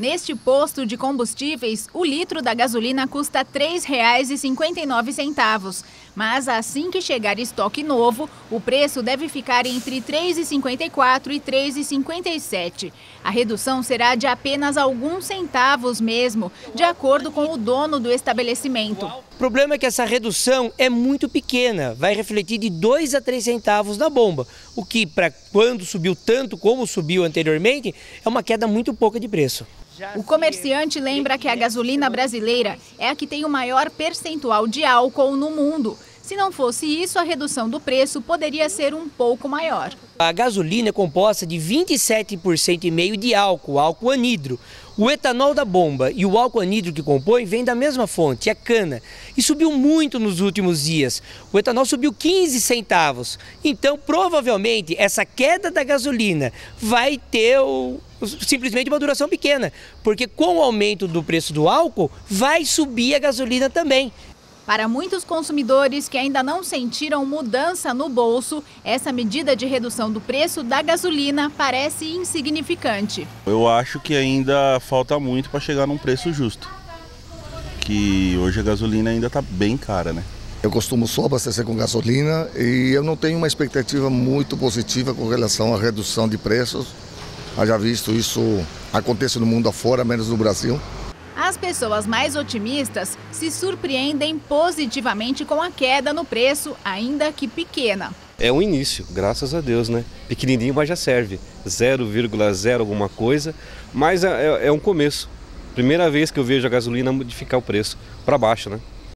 Neste posto de combustíveis, o litro da gasolina custa R$ 3,59. Mas assim que chegar estoque novo, o preço deve ficar entre R$ 3,54 e R$ 3,57. A redução será de apenas alguns centavos mesmo, de acordo com o dono do estabelecimento. O problema é que essa redução é muito pequena, vai refletir de 2 a 3 centavos na bomba, o que para quando subiu tanto como subiu anteriormente, é uma queda muito pouca de preço. O comerciante lembra que a gasolina brasileira é a que tem o maior percentual de álcool no mundo. Se não fosse isso, a redução do preço poderia ser um pouco maior. A gasolina é composta de 27,5% de álcool, álcool anidro. O etanol da bomba e o álcool anidro que compõe vem da mesma fonte, é cana. E subiu muito nos últimos dias. O etanol subiu 15 centavos. Então, provavelmente, essa queda da gasolina vai ter o, simplesmente uma duração pequena, porque com o aumento do preço do álcool, vai subir a gasolina também. Para muitos consumidores que ainda não sentiram mudança no bolso, essa medida de redução do preço da gasolina parece insignificante. Eu acho que ainda falta muito para chegar num preço justo. Que hoje a gasolina ainda está bem cara, né? Eu costumo só abastecer com gasolina e eu não tenho uma expectativa muito positiva com relação à redução de preços. Haja visto isso acontece no mundo afora, menos no Brasil. As pessoas mais otimistas se surpreendem positivamente com a queda no preço, ainda que pequena. É um início, graças a Deus, né? Pequenininho, mas já serve. 0,0 alguma coisa, mas é, é, é um começo. Primeira vez que eu vejo a gasolina modificar o preço para baixo, né?